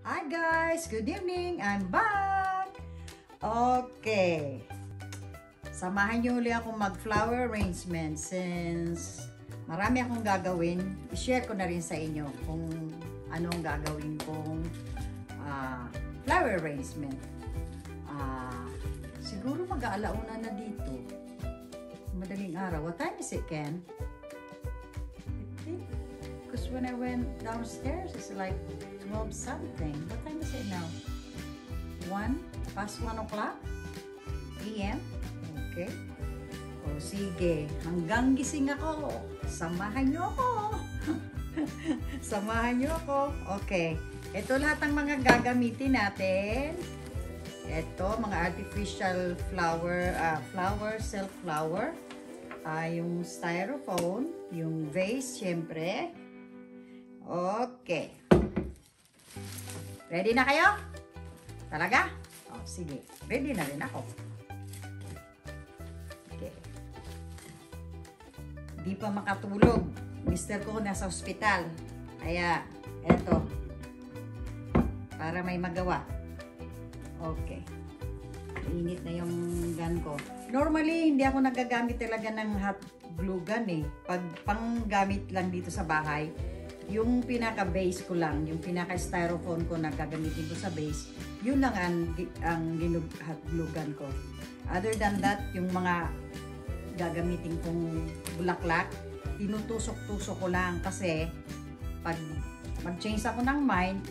Hi guys! Good evening! I'm back! Okay. Samahan niyo ulit ako mag-flower arrangement since marami akong gagawin. I-share ko na rin sa inyo kung anong gagawin kong ah, flower arrangement. Ah, siguro mag-aalauna na dito. Madaling araw. What time is it, Ken? Because when I went downstairs, it's like 12 something. What time is it now? 1? Past 1 o'clock? AM? Okay. O sige, hanggang gising ako. Samahan niyo ako. Samahan niyo ako. Okay. Ito lahat ng mga gagamitin natin. Ito, mga artificial flower, ah, flower, self flower. Ah, yung styrofoam, yung vase, syempre. Okay. Ready na kayo? Talaga? Oh, sige. Ready na rin ako. Okay. Di pa makatulog. Mister ko nasa ospital. Kaya, eto. Para may magawa. Okay. Init na yung gun ko. Normally, hindi ako nagagamit talaga ng hot glue gun eh. Pag panggamit lang dito sa bahay, yung pinaka-base ko lang, yung pinaka-styrofoam ko na gagamitin ko sa base, yun lang ang, ang ginug hot glue gun ko. Other than that, yung mga gagamitin kong bulaklak, tinutusok-tusok ko lang kasi pag mag-change ako ng mind,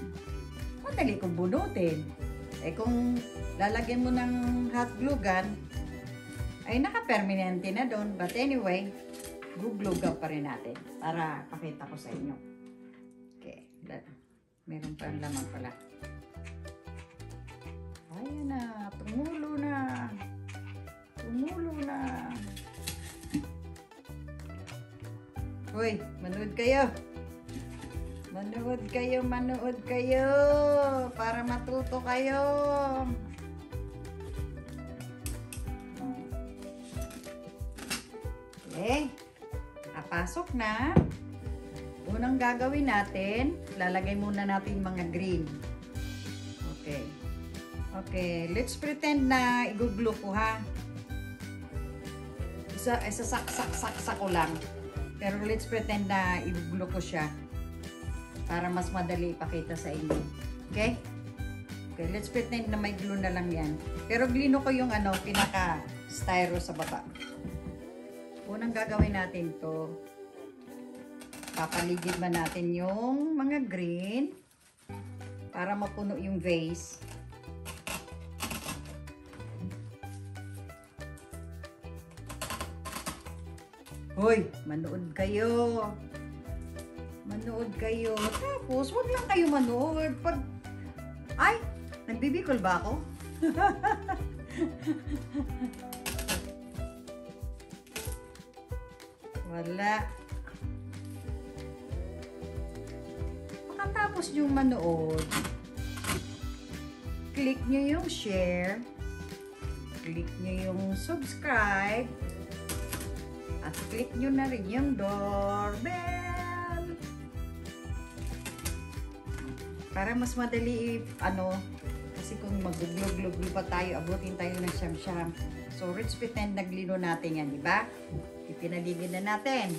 madali kong bunutin. Eh kung lalagyan mo ng hot glue gun, ay naka-permanente na doon. But anyway, gun pa rin natin para pakita ko sa inyo. Meron pa ang laman pala. Ayan na. Tumulo na. Tumulo na. Uy, manood kayo. Manood kayo, manood kayo. Para matuto kayo. Okay. Napasok na. Unang gagawin natin, lalagay muna natin mga green. Okay. Okay, let's pretend na iguglo ko ha. Isa, isa sak sak sak sak ko lang. Pero let's pretend na iguglo ko siya. Para mas madali ipakita sa inyo. Okay? Okay, let's pretend na may glue na lang yan. Pero glino ko yung ano, pinaka styro sa baba. Unang gagawin natin to, papaligid man natin yung mga green para mapuno yung vase. Hoy, manood kayo. Manood kayo. Tapos, wag lang kayo manood. Pag, ay, nagbibikol ba ako? Wala. Makatapos yung manood, click nyo yung share, click nyo yung subscribe, at click nyo na rin yung doorbell. Para mas madali, ano, kasi kung mag-glog-glog pa tayo, abutin tayo ng siyam-siyam. So, let's pretend naglino natin yan, di ba? Ipinaligid na natin.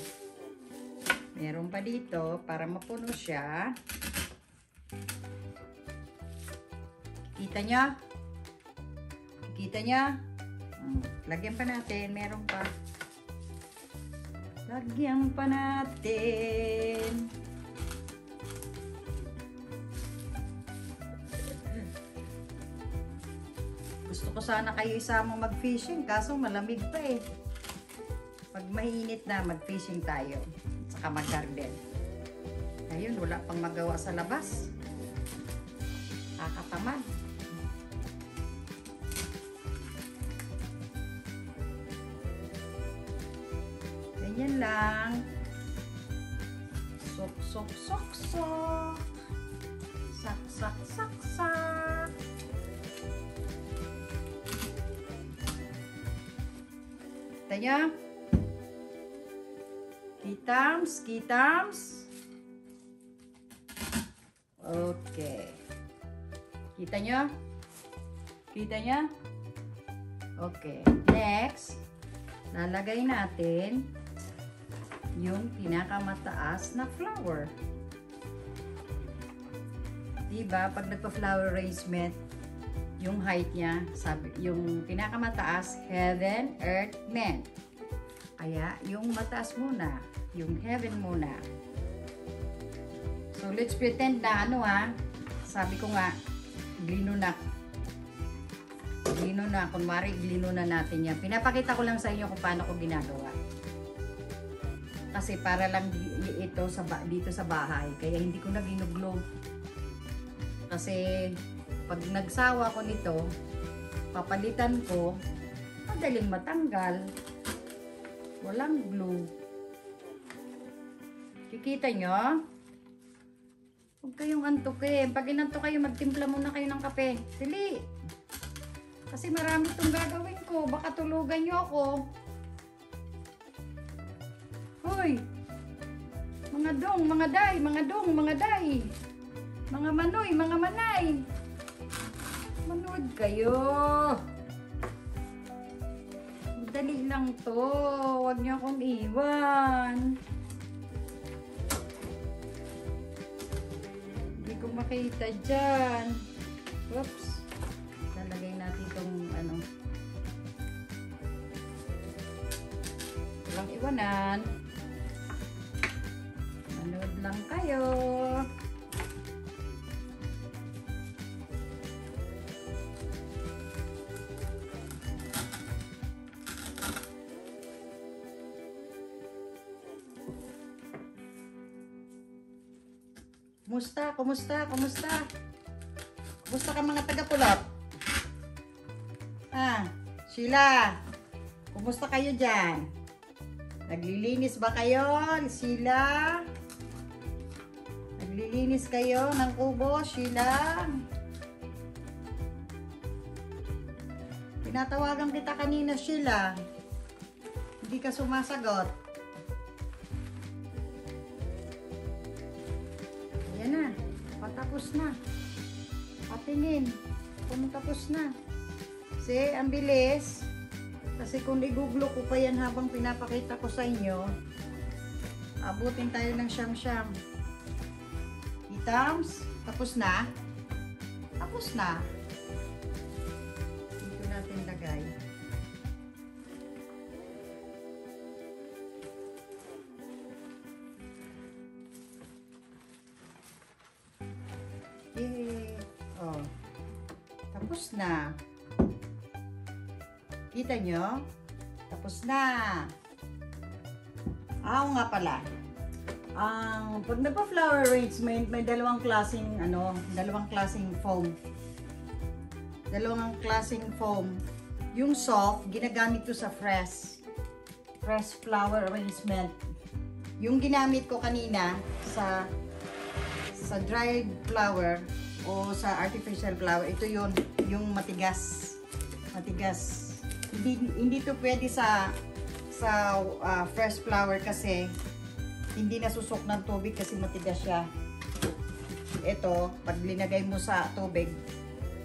Meron pa dito para mapuno siya. Kita nyo? Kita nyo? Hmm. Lagyan pa natin. Meron pa. Lagyan pa natin. Gusto ko sana kayo isama mag-fishing kaso malamig pa eh. Pag mainit na, mag-fishing tayo. Saka mag-garden. Ayun, wala pang magawa sa labas. Kakatamad. Ganyan lang. Sok, sok, sok, sok. Sak, sak, sak, sak. Tanya. Kitams, kitams. Okay. Kita nyo? Kita nyo? Okay. Next, lalagay natin yung pinakamataas na flower. Diba? Pag nagpa-flower arrangement, yung height niya, sabi, yung pinakamataas, heaven, earth, men. Kaya, yung mataas muna, yung heaven muna. So, let's pretend na ano ha, sabi ko nga, glino na. Glino na, kunwari glino na natin yan. Pinapakita ko lang sa inyo kung paano ko ginagawa. Kasi para lang ito sa dito sa bahay, kaya hindi ko na ginuglo. Kasi pag nagsawa ko nito, papalitan ko, madaling matanggal. Walang glue. Kikita nyo? Huwag kayong antukin. Pag inantok kayo, magtimpla muna kayo ng kape. Dili. Kasi marami itong gagawin ko. Baka tulugan nyo ako. Hoy! Mga dong, mga day, mga dong, mga day. Mga manoy, mga manay. Manood kayo. Dali lang to. Huwag niyo akong iwan. Hindi ko makita dyan. Oops. Lalagay natin itong ano. Walang iwanan. Manood lang kayo. Kumusta? Kumusta? Kumusta? Kumusta ka mga taga-pulot? Ah, Sheila. Kumusta kayo dyan? Naglilinis ba kayo, Sheila? Naglilinis kayo ng kubo, Sheila? Tinatawagan kita kanina, Sheila. Hindi ka sumasagot. Patapos na. Patingin. Tapos na. See, ang bilis. Kasi kung iguglo ko pa yan habang pinapakita ko sa inyo, abutin tayo ng siyam-siyam. Itams, tapos na. Tapos na. Dito natin lagay. Na. Kita nyo? Tapos na. Ah, nga pala. Ang pag nagpa-flower arrangement, may dalawang klaseng ano, dalawang klaseng foam. Dalawang klaseng foam. Yung soft, ginagamit ko sa fresh. Fresh flower arrangement. Yung ginamit ko kanina sa sa dried flower o sa artificial flower, ito yun, yung matigas. Matigas. Hindi, hindi to pwede sa sa ah, fresh flower kasi hindi nasusok ng tubig kasi matigas siya. Ito, pag linagay mo sa tubig,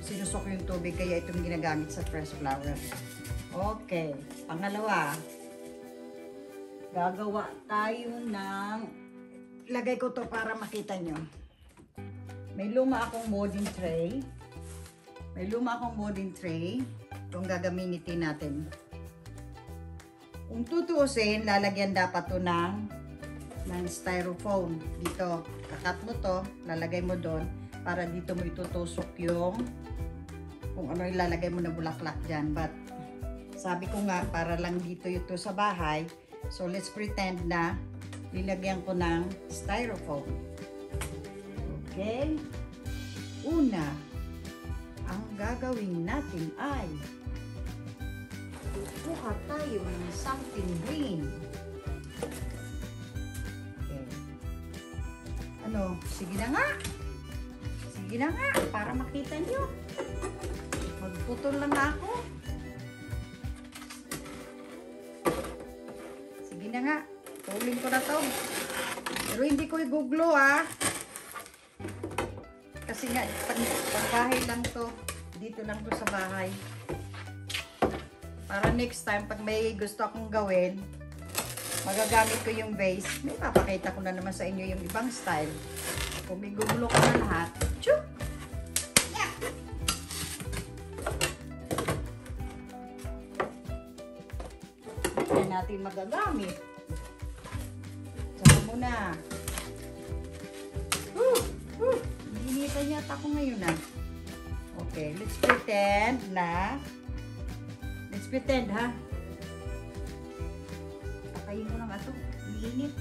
sinusok yung tubig kaya itong ginagamit sa fresh flower. Okay, pangalawa, gagawa tayo ng lagay ko to para makita nyo. May luma akong molding tray. May luma akong molding tray. Itong gagamitin natin. Kung tutuusin, lalagyan dapat to ng, ng styrofoam. Dito, kakat mo to, lalagay mo doon, para dito mo itutusok yung kung ano ilalagay mo na bulaklak dyan. But, sabi ko nga, para lang dito ito sa bahay. So, let's pretend na lilagyan ko ng styrofoam. Okay? Una, gagawin natin ay kukuha tayo ng something green. Okay. Ano? Sige na nga. Sige na nga, para makita nyo. Magputol lang ako. Sige na nga. Tulin ko na to. Pero hindi ko iguglo ah. Kasi nga, pang, lang to. Dito lang to sa bahay. Para next time, pag may gusto akong gawin, magagamit ko yung vase. May papakita ko na naman sa inyo yung ibang style. Kung may gugulo ko na lahat, tsyuk! Yeah! Hindi natin magagamit. Saka muna. Woo! Woo! Initan yata ako ngayon ah. Okay, let's pretend na Let's pretend, ha? Pakayin ko lang ito. Iinit.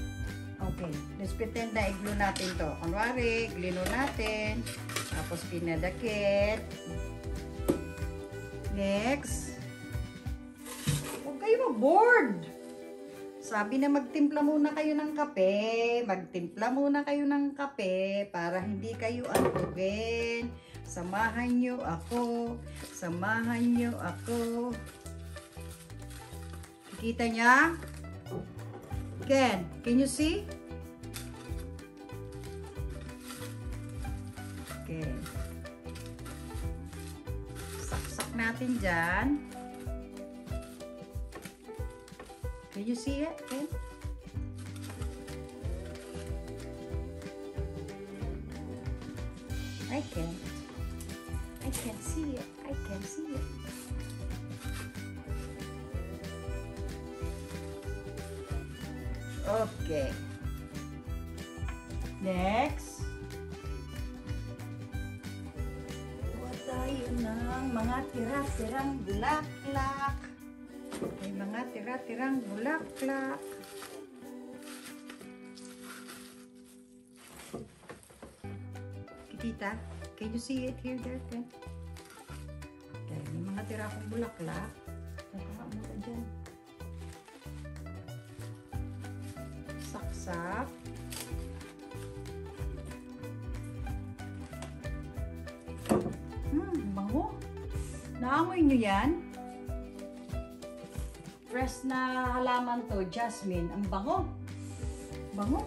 Okay. Let's pretend na i-glue natin to. Kunwari, glue natin. Tapos pinadakit. Next. Huwag kayo mag-board. Sabi na magtimpla muna kayo ng kape. Magtimpla muna kayo ng kape para hindi kayo antugin. Samahan nyo ako. Samahan nyo ako. Kita niya? Ken, can you see? Okay. Saksak natin dyan. Can you see it, Ken? I. I can't see it. I can't see it. Okay. Next. Kuha tayo ng mga tira-tirang bulaklak. May mga tira-tirang bulaklak. Kitita, can you see it here, there, Ken? Okay, may mga tira akong bulaklak. Ka dyan. saksak. Hmm, bango. Naamoy nyo yan? Fresh na halaman to, jasmine. Ang bango. Bango.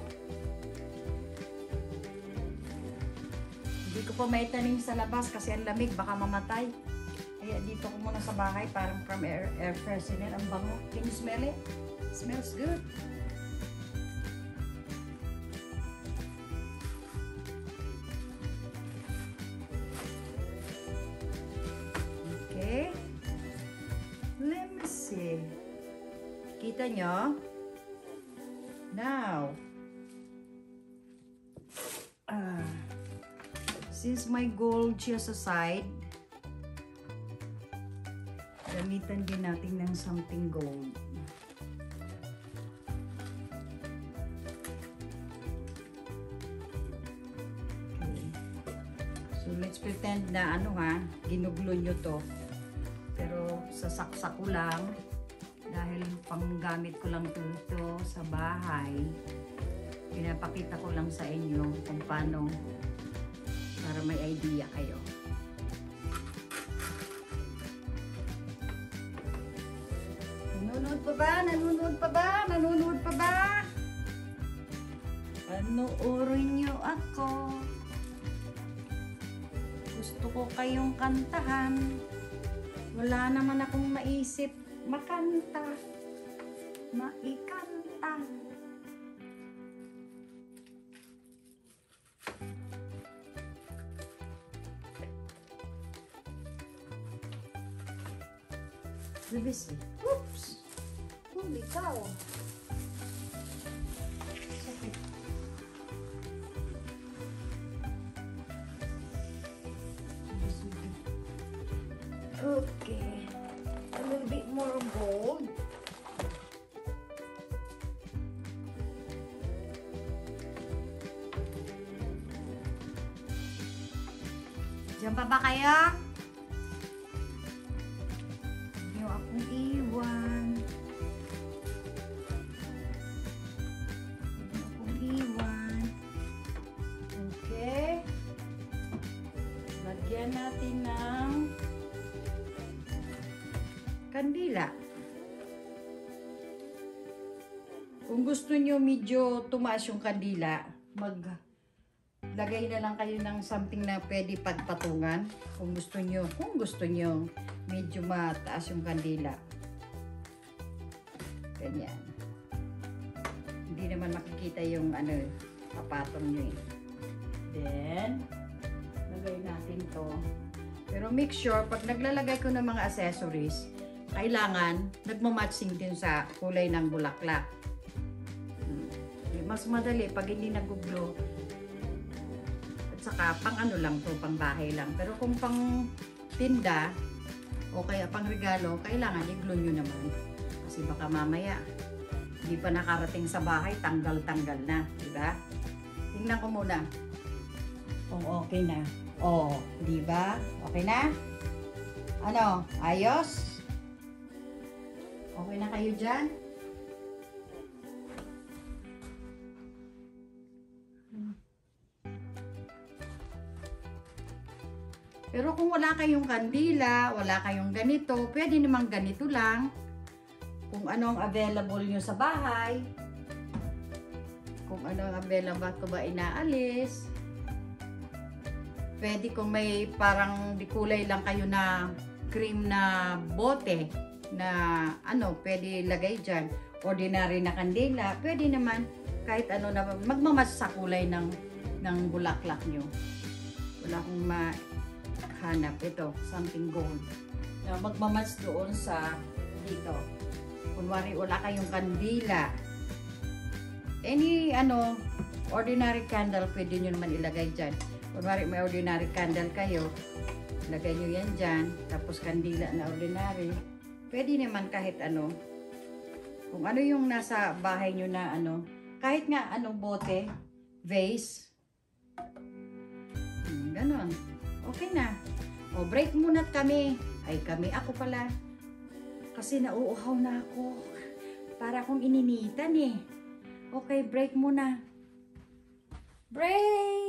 Hindi ko pa may tanim sa labas kasi ang lamig, baka mamatay. Kaya dito ko muna sa bahay, parang from air, air freshener. Ang bango. Can you smell it? Smells good. Okay. Let me see. Kita nyo? Now, ah, since my gold just aside, gamitan din natin ng something gold. So, let's pretend na ano ha, ginuglo nyo to. Pero sasaksak ko lang dahil panggamit ko lang ito, ito sa bahay. Pinapakita ko lang sa inyo kung paano para may idea kayo. Pa ba? Nanonood pa ba? Nanonood pa ba? Panoorin nyo ako. Gusto ko kayong kantahan. Wala naman akong maisip makanta. Maikanta. Bibisi. Oops! Huli ka gusto nyo medyo tumaas yung kandila, mag maglagay na lang kayo ng something na pwede pagpatungan. Kung gusto nyo, kung gusto nyo, medyo mataas yung kandila. Ganyan. Hindi naman makikita yung ano, papatong nyo eh. Then, lagay natin to. Pero make sure, pag naglalagay ko ng mga accessories, kailangan nagmamatching din sa kulay ng bulaklak. Mas madali pag hindi nag-glow. At saka, pang ano lang to, pang bahay lang. Pero kung pang tinda, o kaya pang regalo, kailangan i-glue nyo naman. Kasi baka mamaya, hindi pa nakarating sa bahay, tanggal-tanggal na. Diba? Tingnan ko muna. Kung okay na. Oh, di ba? Okay na? Ano? Ayos? Okay na kayo dyan? Pero kung wala kayong kandila, wala kayong ganito, pwede namang ganito lang. Kung ano ang available nyo sa bahay. Kung ano ang available ko ba inaalis. Pwede kung may parang di kulay lang kayo na cream na bote na ano, pwede lagay dyan. Ordinary na kandila, pwede naman kahit ano na magmamas sa kulay ng, ng bulaklak nyo. Wala akong mahanap. Ito, something gold. Na magmamas doon sa dito. Kunwari wala kayong kandila. Any ano, ordinary candle pwede nyo naman ilagay dyan. Kunwari may ordinary candle kayo, lagay nyo yan dyan. Tapos kandila na ordinary. Pwede naman kahit ano. Kung ano yung nasa bahay nyo na ano. Kahit nga anong bote, vase. Hmm, ganon. Okay na. O, break muna kami. Ay, kami. Ako pala. Kasi nauuhaw na ako. Para akong ininitan eh. Okay, break muna. Break!